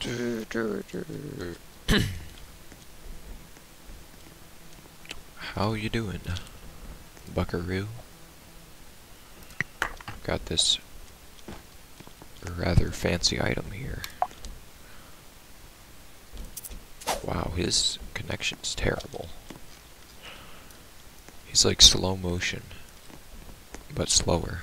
How you doing, buckaroo? Got this rather fancy item here. Wow, his connection's terrible. He's like slow motion, but slower.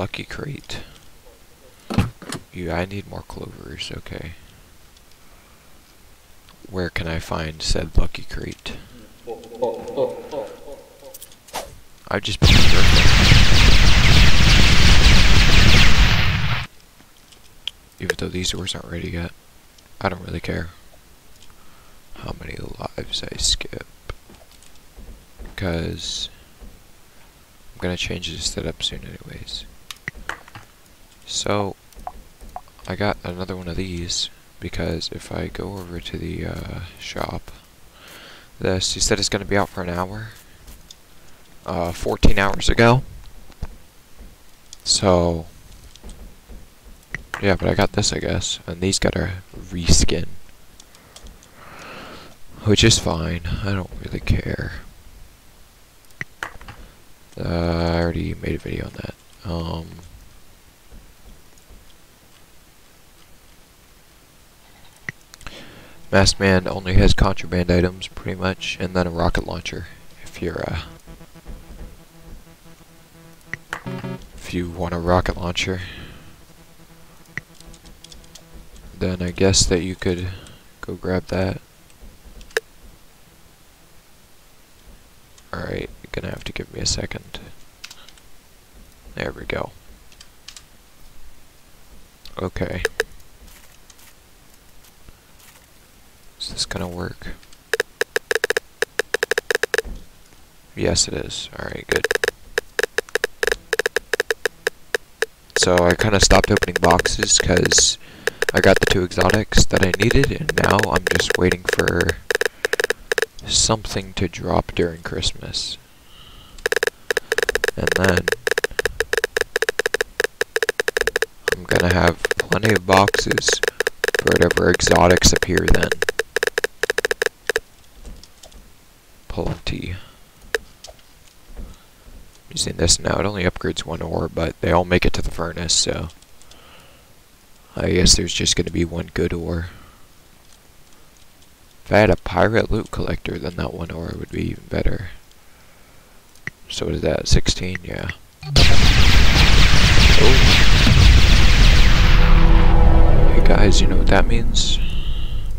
Lucky crate. You, I need more clovers, okay. Where can I find said lucky crate? I've just been Even though these doors aren't ready yet. I don't really care. How many lives I skip. Because I'm gonna change this setup soon anyways. So, I got another one of these because if I go over to the uh, shop, this, he said it's going to be out for an hour, uh, 14 hours ago. So, yeah, but I got this, I guess, and these got a reskin. Which is fine, I don't really care. Uh, I already made a video on that. Um, Masked Man only has contraband items, pretty much, and then a rocket launcher, if you're, uh... If you want a rocket launcher. Then I guess that you could go grab that. Alright, you're gonna have to give me a second. There we go. Okay. Is this gonna work? Yes, it is. Alright, good. So I kind of stopped opening boxes because I got the two exotics that I needed, and now I'm just waiting for something to drop during Christmas. And then I'm gonna have plenty of boxes for whatever exotics appear then. Plenty. Using this now, it only upgrades one ore, but they all make it to the furnace, so I guess there's just gonna be one good ore. If I had a pirate loot collector, then that one ore would be even better. So what is that, 16? Yeah. Oh. Hey guys, you know what that means?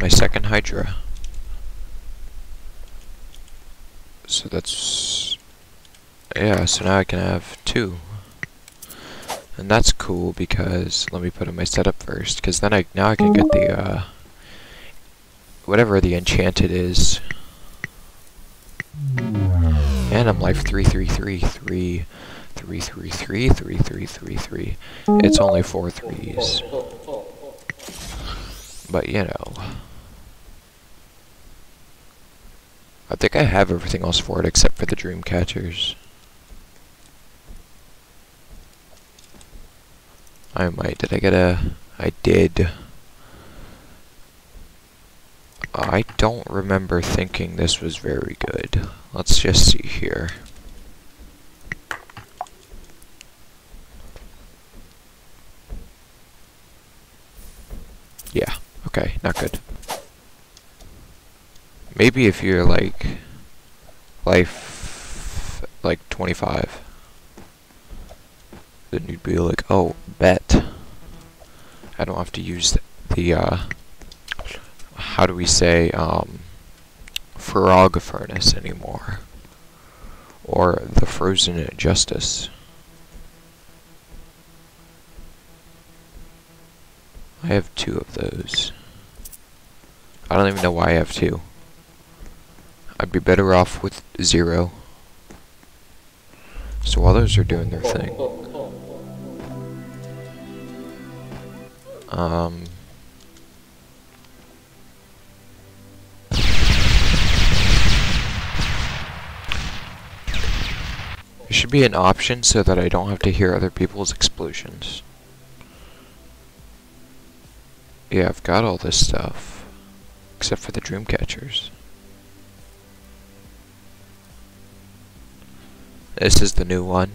My second Hydra. So that's... Yeah, so now I can have two. And that's cool because, let me put in my setup first, because then I, now I can get the, uh, whatever the enchanted is. And I'm life 333, 3, 333, 3333. It's only four threes. But, you know. I think I have everything else for it except for the dream catchers. I might. Did I get a... I did. I don't remember thinking this was very good. Let's just see here. Yeah, okay, not good. Maybe if you're like life like 25 then you'd be like, oh, bet. I don't have to use the, the uh, how do we say, um, frog furnace anymore. Or the frozen justice. I have two of those. I don't even know why I have two. I'd be better off with zero. So those are doing their thing, um, there should be an option so that I don't have to hear other people's explosions. Yeah, I've got all this stuff, except for the dream catchers. This is the new one.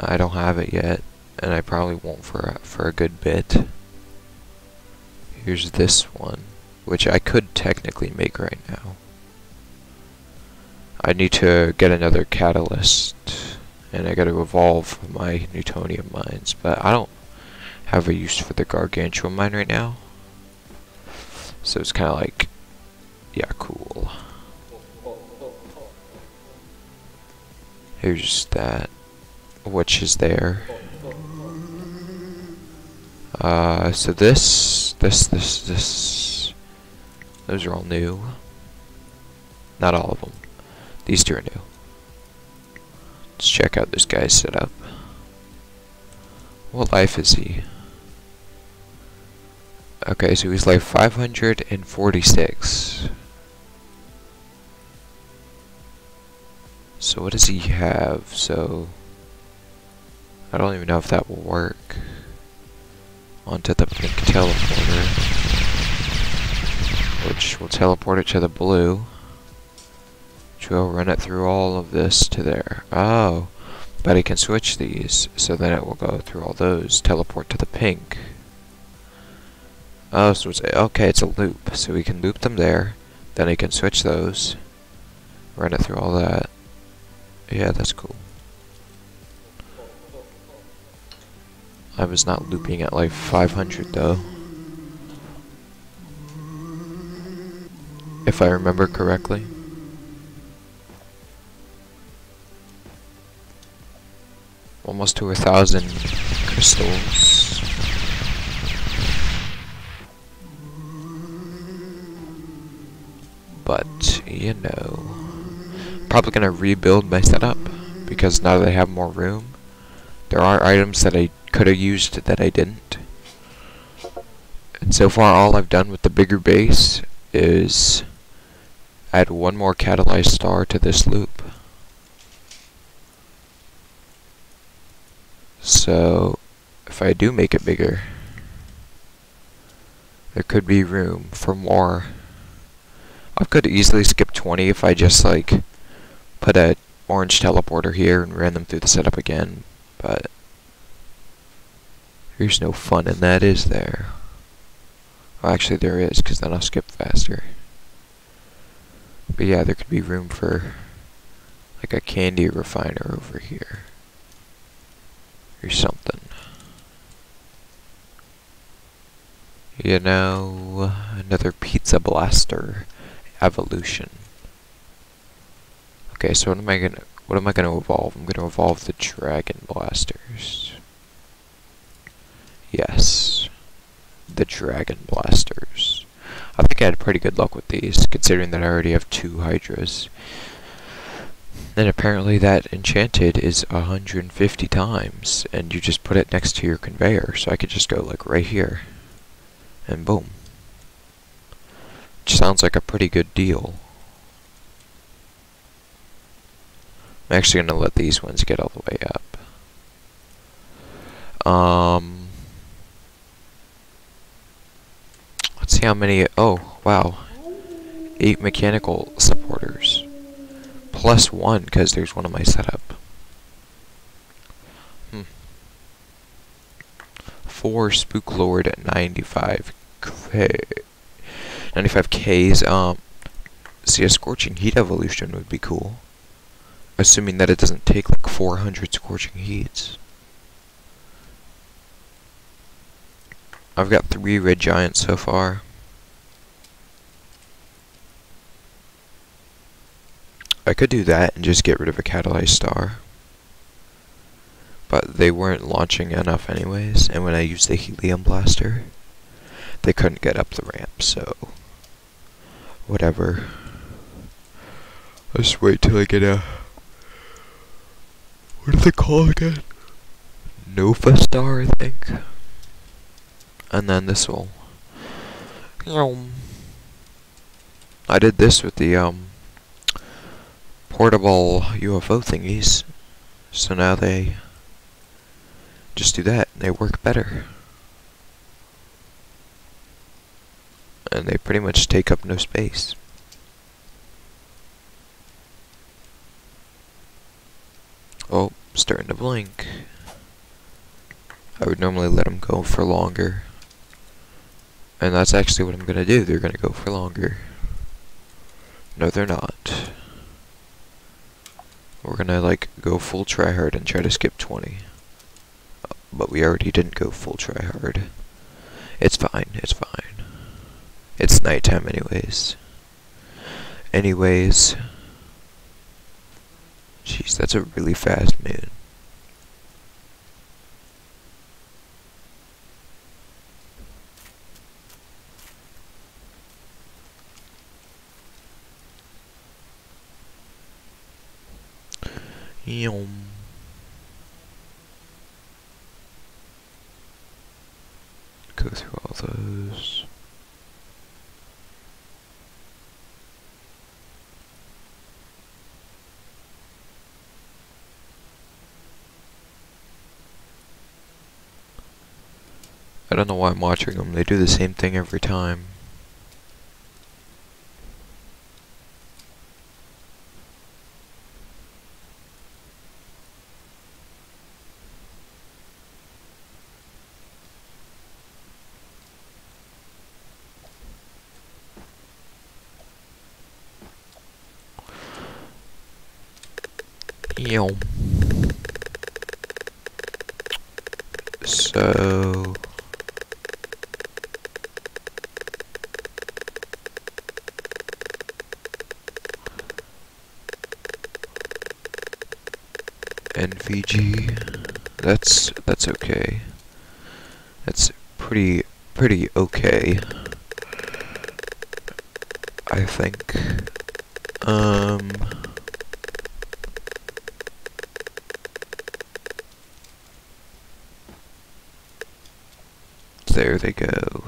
I don't have it yet, and I probably won't for a, for a good bit. Here's this one, which I could technically make right now. I need to get another catalyst, and I gotta evolve my Newtonium mines, but I don't have a use for the Gargantuan mine right now. So it's kinda like, yeah, cool. Here's that, which is there. Uh, so this, this, this, this, those are all new. Not all of them. These two are new. Let's check out this guy's setup. What life is he? Okay, so he's life 546. So what does he have? So I don't even know if that will work. Onto the pink teleporter. Which will teleport it to the blue. Which will run it through all of this to there. Oh. But he can switch these, so then it will go through all those, teleport to the pink. Oh, so it's, okay, it's a loop. So we can loop them there, then he can switch those, run it through all that. Yeah, that's cool. I was not looping at like 500 though. If I remember correctly. Almost to a thousand crystals. But, you know probably going to rebuild my setup because now that I have more room, there are items that I could have used that I didn't. And so far all I've done with the bigger base is add one more catalyzed star to this loop. So if I do make it bigger, there could be room for more. I could easily skip 20 if I just like put a orange teleporter here and ran them through the setup again, but there's no fun in that, is there? Well, actually there is, because then I'll skip faster. But yeah, there could be room for like a candy refiner over here. Or something. You know, another pizza blaster evolution. Okay, so what am I gonna what am I gonna evolve? I'm gonna evolve the dragon blasters. Yes. The dragon blasters. I think I had pretty good luck with these, considering that I already have two hydras. And apparently that enchanted is 150 times, and you just put it next to your conveyor, so I could just go like right here, and boom. Which sounds like a pretty good deal. I'm actually going to let these ones get all the way up. Um, let's see how many, oh, wow. Eight mechanical supporters. Plus one, because there's one on my setup. Hmm. Four Spook Lord at 95k. 95k's, um, see a Scorching Heat evolution would be cool. Assuming that it doesn't take like 400 scorching heats. I've got three red giants so far. I could do that and just get rid of a catalyzed star. But they weren't launching enough anyways, and when I used the helium blaster, they couldn't get up the ramp, so... Whatever. Let's wait till I get a what is it called again? Nova Star, I think. And then this will. Um, I did this with the um portable UFO thingies, so now they just do that. They work better. And they pretty much take up no space. Oh, starting to blink. I would normally let them go for longer. And that's actually what I'm gonna do. They're gonna go for longer. No, they're not. We're gonna, like, go full tryhard and try to skip 20. But we already didn't go full tryhard. It's fine, it's fine. It's nighttime anyways. Anyways. Jeez, that's a really fast moon. Yum. Go through all those. I don't know why I'm watching them. They do the same thing every time. So NVG that's that's okay. That's pretty pretty okay. I think. Um There they go.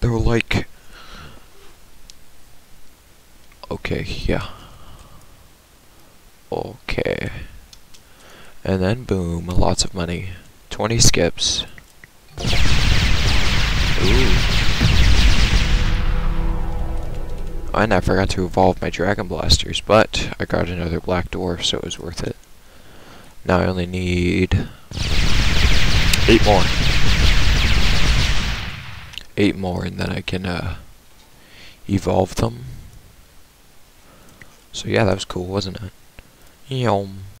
They're like... Okay, yeah. Okay. And then boom, lots of money. 20 skips. Ooh. And I forgot to evolve my Dragon Blasters, but I got another Black Dwarf, so it was worth it. Now I only need Eight more. Eight more, and then I can uh, evolve them. So yeah, that was cool, wasn't it? Yum.